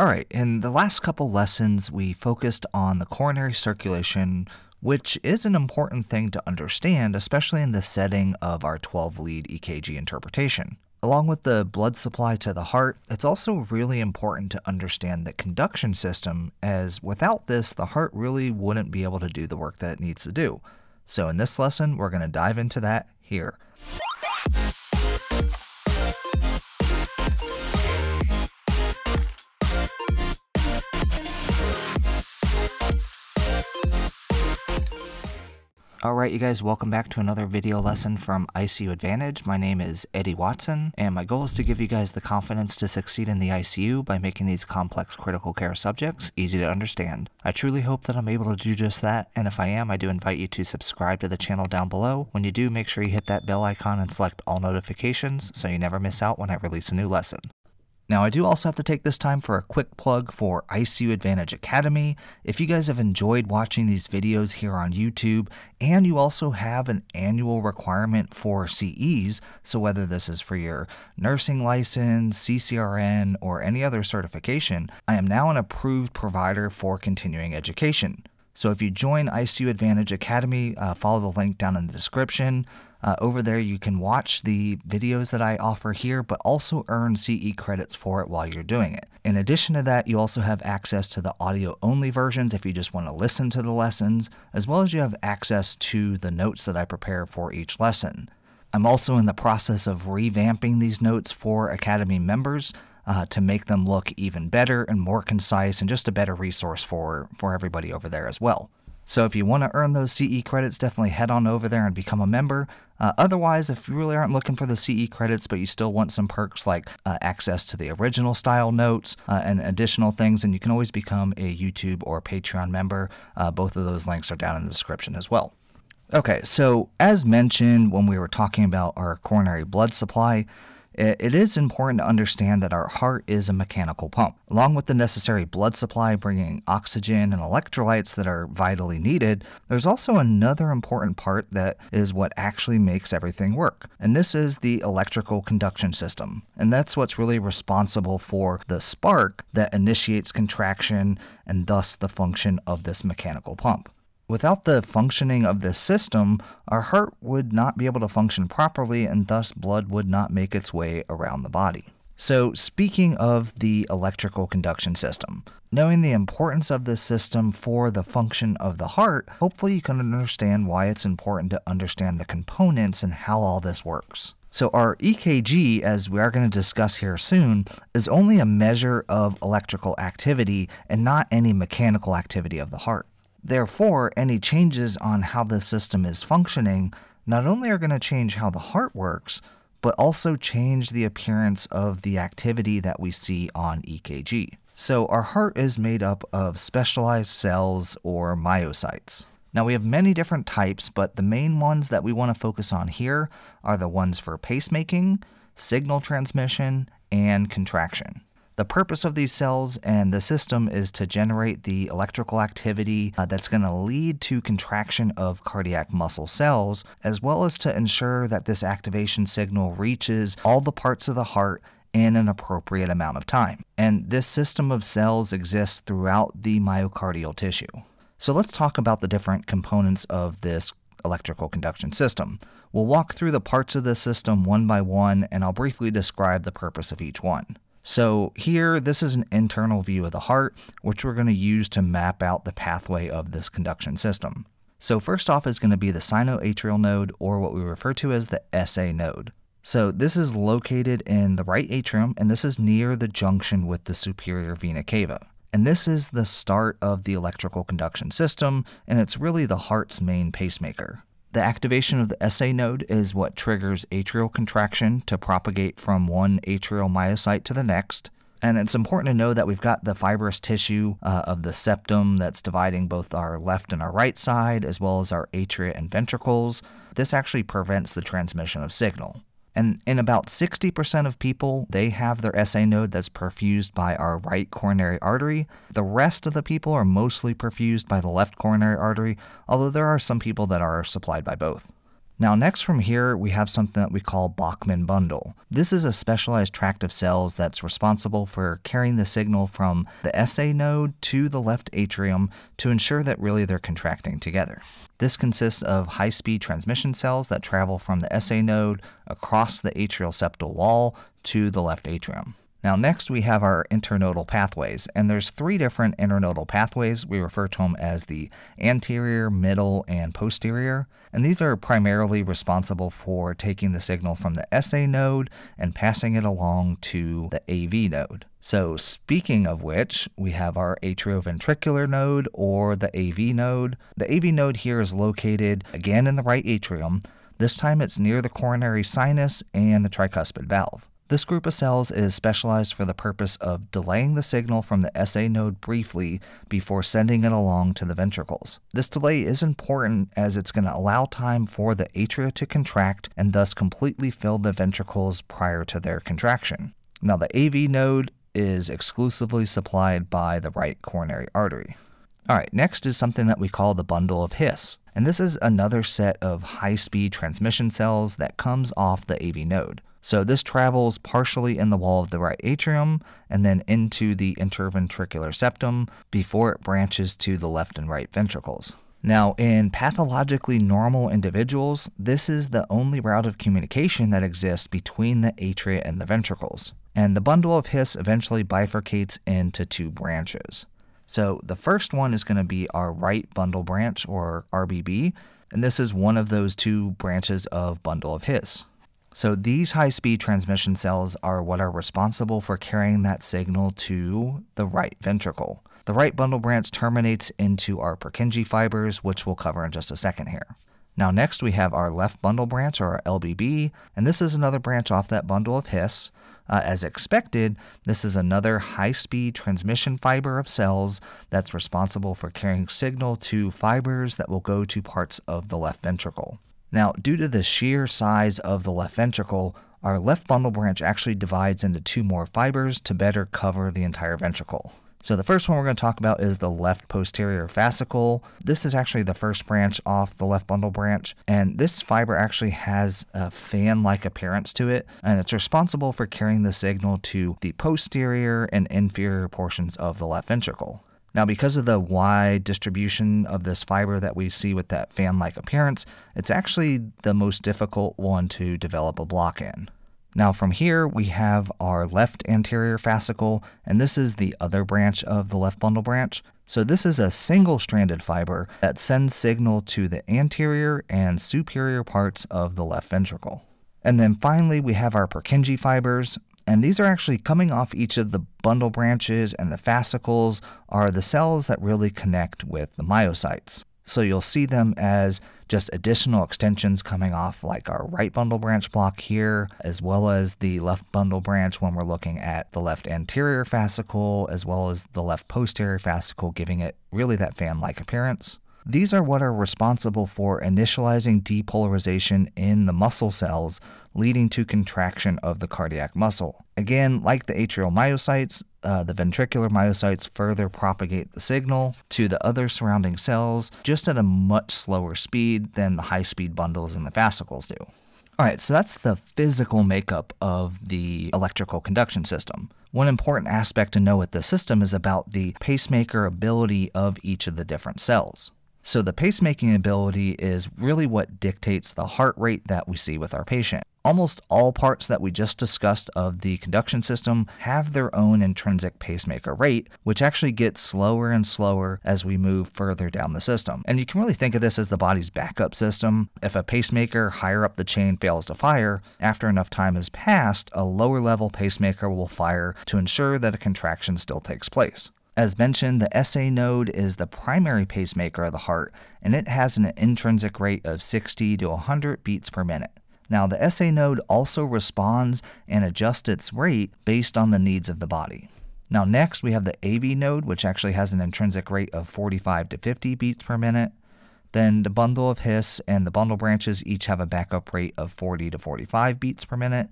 Alright, in the last couple lessons, we focused on the coronary circulation, which is an important thing to understand, especially in the setting of our 12 lead EKG interpretation. Along with the blood supply to the heart, it's also really important to understand the conduction system, as without this, the heart really wouldn't be able to do the work that it needs to do. So, in this lesson, we're going to dive into that here. Alright you guys, welcome back to another video lesson from ICU Advantage. My name is Eddie Watson, and my goal is to give you guys the confidence to succeed in the ICU by making these complex critical care subjects easy to understand. I truly hope that I'm able to do just that, and if I am, I do invite you to subscribe to the channel down below. When you do, make sure you hit that bell icon and select all notifications so you never miss out when I release a new lesson. Now, I do also have to take this time for a quick plug for ICU Advantage Academy. If you guys have enjoyed watching these videos here on YouTube, and you also have an annual requirement for CEs, so whether this is for your nursing license, CCRN, or any other certification, I am now an approved provider for continuing education. So if you join ICU Advantage Academy, uh, follow the link down in the description. Uh, over there, you can watch the videos that I offer here, but also earn CE credits for it while you're doing it. In addition to that, you also have access to the audio only versions if you just want to listen to the lessons, as well as you have access to the notes that I prepare for each lesson. I'm also in the process of revamping these notes for Academy members. Uh, to make them look even better and more concise and just a better resource for, for everybody over there as well. So if you want to earn those CE credits, definitely head on over there and become a member. Uh, otherwise, if you really aren't looking for the CE credits, but you still want some perks like uh, access to the original style notes uh, and additional things, then you can always become a YouTube or Patreon member. Uh, both of those links are down in the description as well. Okay, so as mentioned when we were talking about our coronary blood supply, it is important to understand that our heart is a mechanical pump. Along with the necessary blood supply bringing oxygen and electrolytes that are vitally needed, there's also another important part that is what actually makes everything work. And this is the electrical conduction system. And that's what's really responsible for the spark that initiates contraction and thus the function of this mechanical pump. Without the functioning of this system, our heart would not be able to function properly and thus blood would not make its way around the body. So, speaking of the electrical conduction system, knowing the importance of this system for the function of the heart, hopefully you can understand why it's important to understand the components and how all this works. So, our EKG, as we are going to discuss here soon, is only a measure of electrical activity and not any mechanical activity of the heart. Therefore, any changes on how the system is functioning not only are going to change how the heart works, but also change the appearance of the activity that we see on EKG. So, our heart is made up of specialized cells or myocytes. Now, we have many different types, but the main ones that we want to focus on here are the ones for pacemaking, signal transmission, and contraction. The purpose of these cells and the system is to generate the electrical activity uh, that's going to lead to contraction of cardiac muscle cells, as well as to ensure that this activation signal reaches all the parts of the heart in an appropriate amount of time. And this system of cells exists throughout the myocardial tissue. So let's talk about the different components of this electrical conduction system. We'll walk through the parts of the system one by one, and I'll briefly describe the purpose of each one. So here, this is an internal view of the heart, which we're going to use to map out the pathway of this conduction system. So first off is going to be the sinoatrial node, or what we refer to as the SA node. So this is located in the right atrium, and this is near the junction with the superior vena cava. And this is the start of the electrical conduction system, and it's really the heart's main pacemaker. The activation of the SA node is what triggers atrial contraction to propagate from one atrial myocyte to the next. And it's important to know that we've got the fibrous tissue uh, of the septum that's dividing both our left and our right side, as well as our atria and ventricles. This actually prevents the transmission of signal. And in about 60% of people, they have their SA node that's perfused by our right coronary artery. The rest of the people are mostly perfused by the left coronary artery, although there are some people that are supplied by both. Now next from here, we have something that we call Bachmann bundle. This is a specialized tract of cells that's responsible for carrying the signal from the SA node to the left atrium to ensure that really they're contracting together. This consists of high-speed transmission cells that travel from the SA node across the atrial septal wall to the left atrium. Now next we have our internodal pathways, and there's three different internodal pathways. We refer to them as the anterior, middle, and posterior, and these are primarily responsible for taking the signal from the SA node and passing it along to the AV node. So speaking of which, we have our atrioventricular node or the AV node. The AV node here is located again in the right atrium. This time it's near the coronary sinus and the tricuspid valve. This group of cells is specialized for the purpose of delaying the signal from the SA node briefly before sending it along to the ventricles. This delay is important as it's going to allow time for the atria to contract and thus completely fill the ventricles prior to their contraction. Now, the AV node is exclusively supplied by the right coronary artery. Alright, next is something that we call the bundle of His. And this is another set of high speed transmission cells that comes off the AV node. So this travels partially in the wall of the right atrium and then into the interventricular septum before it branches to the left and right ventricles. Now, in pathologically normal individuals, this is the only route of communication that exists between the atria and the ventricles. And the bundle of His eventually bifurcates into two branches. So the first one is going to be our right bundle branch, or RBB, and this is one of those two branches of bundle of His. So these high-speed transmission cells are what are responsible for carrying that signal to the right ventricle. The right bundle branch terminates into our Purkinje fibers, which we'll cover in just a second here. Now next we have our left bundle branch, or our LBB, and this is another branch off that bundle of His. Uh, as expected, this is another high-speed transmission fiber of cells that's responsible for carrying signal to fibers that will go to parts of the left ventricle. Now, due to the sheer size of the left ventricle, our left bundle branch actually divides into two more fibers to better cover the entire ventricle. So the first one we're going to talk about is the left posterior fascicle. This is actually the first branch off the left bundle branch, and this fiber actually has a fan-like appearance to it, and it's responsible for carrying the signal to the posterior and inferior portions of the left ventricle. Now, because of the wide distribution of this fiber that we see with that fan-like appearance, it's actually the most difficult one to develop a block in. Now from here, we have our left anterior fascicle, and this is the other branch of the left bundle branch. So this is a single-stranded fiber that sends signal to the anterior and superior parts of the left ventricle. And then finally, we have our Purkinje fibers, and these are actually coming off each of the bundle branches and the fascicles are the cells that really connect with the myocytes. So you'll see them as just additional extensions coming off like our right bundle branch block here, as well as the left bundle branch when we're looking at the left anterior fascicle, as well as the left posterior fascicle, giving it really that fan-like appearance. These are what are responsible for initializing depolarization in the muscle cells, leading to contraction of the cardiac muscle. Again, like the atrial myocytes, uh, the ventricular myocytes further propagate the signal to the other surrounding cells just at a much slower speed than the high speed bundles in the fascicles do. Alright, so that's the physical makeup of the electrical conduction system. One important aspect to know with the system is about the pacemaker ability of each of the different cells. So the pacemaking ability is really what dictates the heart rate that we see with our patient. Almost all parts that we just discussed of the conduction system have their own intrinsic pacemaker rate, which actually gets slower and slower as we move further down the system. And you can really think of this as the body's backup system. If a pacemaker higher up the chain fails to fire, after enough time has passed, a lower level pacemaker will fire to ensure that a contraction still takes place. As mentioned, the SA node is the primary pacemaker of the heart, and it has an intrinsic rate of 60 to 100 beats per minute. Now, the SA node also responds and adjusts its rate based on the needs of the body. Now, next we have the AV node, which actually has an intrinsic rate of 45 to 50 beats per minute. Then the bundle of His and the bundle branches each have a backup rate of 40 to 45 beats per minute.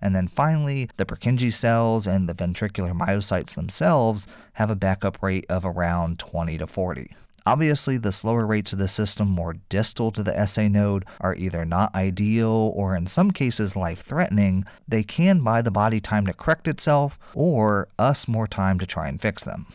And then finally, the Purkinje cells and the ventricular myocytes themselves have a backup rate of around 20 to 40. Obviously, the slower rates of the system more distal to the SA node are either not ideal or in some cases life threatening. They can buy the body time to correct itself or us more time to try and fix them.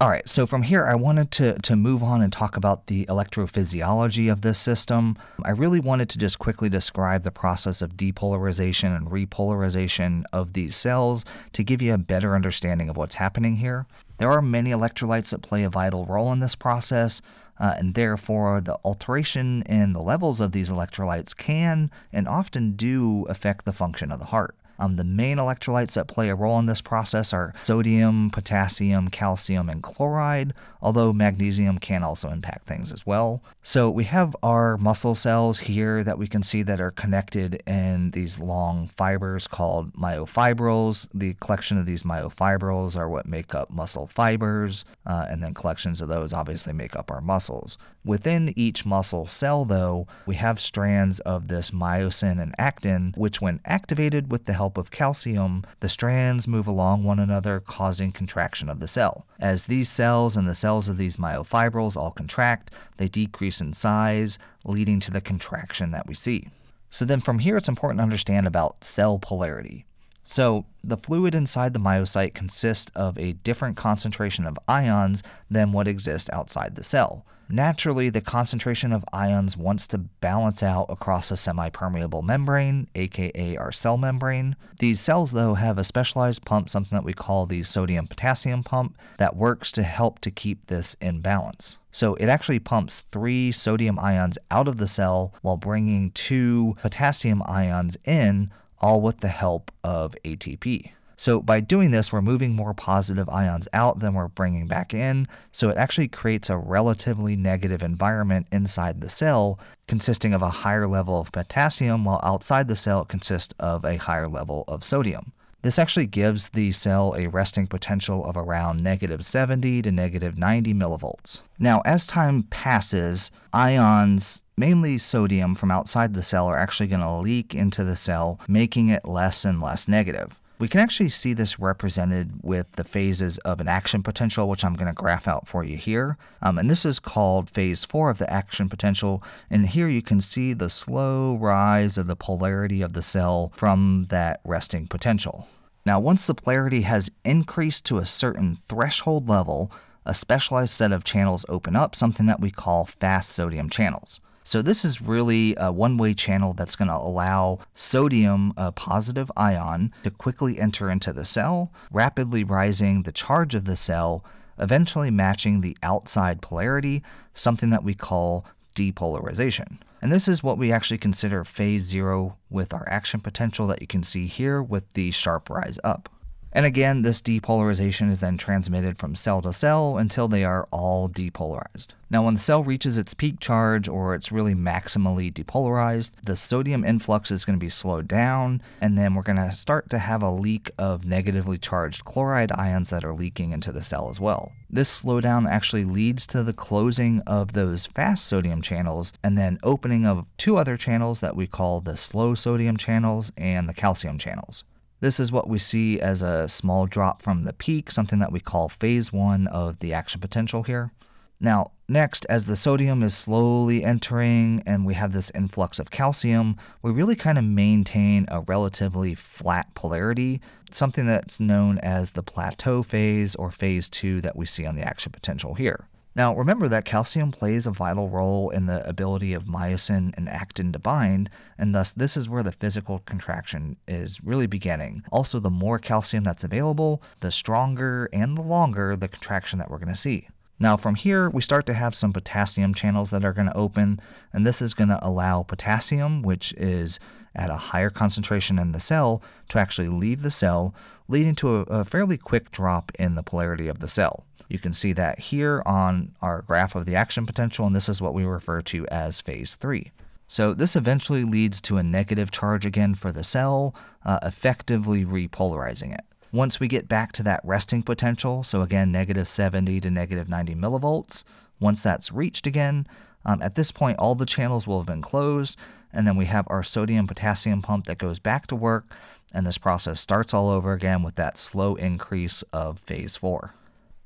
All right, so from here, I wanted to, to move on and talk about the electrophysiology of this system. I really wanted to just quickly describe the process of depolarization and repolarization of these cells to give you a better understanding of what's happening here. There are many electrolytes that play a vital role in this process, uh, and therefore the alteration in the levels of these electrolytes can and often do affect the function of the heart. Um, the main electrolytes that play a role in this process are sodium, potassium, calcium, and chloride, although magnesium can also impact things as well. So we have our muscle cells here that we can see that are connected in these long fibers called myofibrils. The collection of these myofibrils are what make up muscle fibers, uh, and then collections of those obviously make up our muscles. Within each muscle cell, though, we have strands of this myosin and actin, which when activated with the help of calcium, the strands move along one another, causing contraction of the cell. As these cells and the cells of these myofibrils all contract, they decrease in size, leading to the contraction that we see. So then from here, it's important to understand about cell polarity. So, the fluid inside the myocyte consists of a different concentration of ions than what exists outside the cell. Naturally, the concentration of ions wants to balance out across a semi-permeable membrane, aka our cell membrane. These cells, though, have a specialized pump, something that we call the sodium-potassium pump, that works to help to keep this in balance. So it actually pumps three sodium ions out of the cell while bringing two potassium ions in, all with the help of ATP. So by doing this, we're moving more positive ions out than we're bringing back in. So it actually creates a relatively negative environment inside the cell, consisting of a higher level of potassium, while outside the cell it consists of a higher level of sodium. This actually gives the cell a resting potential of around negative 70 to negative 90 millivolts. Now, as time passes, ions mainly sodium from outside the cell are actually going to leak into the cell, making it less and less negative. We can actually see this represented with the phases of an action potential, which I'm going to graph out for you here. Um, and this is called phase four of the action potential. And here you can see the slow rise of the polarity of the cell from that resting potential. Now, once the polarity has increased to a certain threshold level, a specialized set of channels open up, something that we call fast sodium channels. So this is really a one-way channel that's going to allow sodium, a positive ion, to quickly enter into the cell, rapidly rising the charge of the cell, eventually matching the outside polarity, something that we call depolarization. And this is what we actually consider phase zero with our action potential that you can see here with the sharp rise up. And again, this depolarization is then transmitted from cell to cell until they are all depolarized. Now, when the cell reaches its peak charge or it's really maximally depolarized, the sodium influx is going to be slowed down, and then we're going to start to have a leak of negatively charged chloride ions that are leaking into the cell as well. This slowdown actually leads to the closing of those fast sodium channels and then opening of two other channels that we call the slow sodium channels and the calcium channels. This is what we see as a small drop from the peak, something that we call phase one of the action potential here. Now, next, as the sodium is slowly entering and we have this influx of calcium, we really kind of maintain a relatively flat polarity, something that's known as the plateau phase or phase two that we see on the action potential here. Now, remember that calcium plays a vital role in the ability of myosin and actin to bind, and thus this is where the physical contraction is really beginning. Also, the more calcium that's available, the stronger and the longer the contraction that we're going to see. Now from here, we start to have some potassium channels that are going to open, and this is going to allow potassium, which is at a higher concentration in the cell, to actually leave the cell, leading to a, a fairly quick drop in the polarity of the cell. You can see that here on our graph of the action potential, and this is what we refer to as phase 3. So this eventually leads to a negative charge again for the cell, uh, effectively repolarizing it. Once we get back to that resting potential, so again, negative 70 to negative 90 millivolts, once that's reached again, um, at this point, all the channels will have been closed, and then we have our sodium potassium pump that goes back to work, and this process starts all over again with that slow increase of phase 4.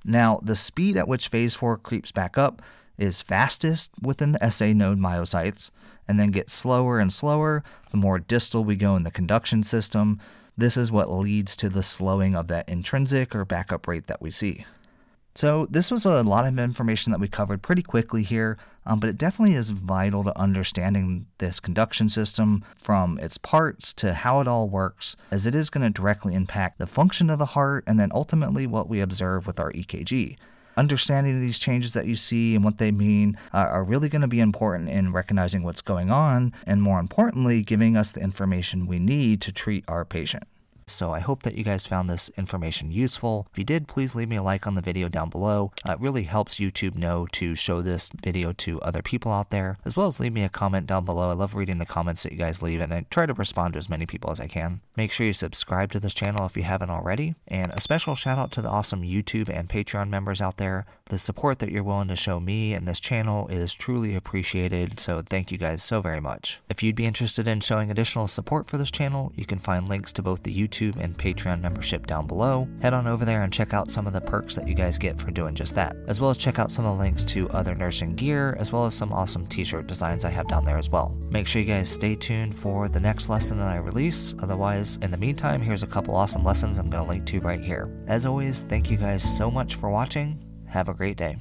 Now, the speed at which phase 4 creeps back up is fastest within the SA node myocytes and then gets slower and slower the more distal we go in the conduction system. This is what leads to the slowing of that intrinsic or backup rate that we see. So, this was a lot of information that we covered pretty quickly here, um, but it definitely is vital to understanding this conduction system from its parts to how it all works, as it is going to directly impact the function of the heart and then ultimately what we observe with our EKG understanding these changes that you see and what they mean are really going to be important in recognizing what's going on and more importantly giving us the information we need to treat our patient so I hope that you guys found this information useful. If you did, please leave me a like on the video down below. Uh, it really helps YouTube know to show this video to other people out there, as well as leave me a comment down below. I love reading the comments that you guys leave, and I try to respond to as many people as I can. Make sure you subscribe to this channel if you haven't already, and a special shout out to the awesome YouTube and Patreon members out there. The support that you're willing to show me and this channel is truly appreciated, so thank you guys so very much. If you'd be interested in showing additional support for this channel, you can find links to both the YouTube YouTube and Patreon membership down below. Head on over there and check out some of the perks that you guys get for doing just that, as well as check out some of the links to other nursing gear, as well as some awesome t-shirt designs I have down there as well. Make sure you guys stay tuned for the next lesson that I release. Otherwise, in the meantime, here's a couple awesome lessons I'm going to link to right here. As always, thank you guys so much for watching. Have a great day.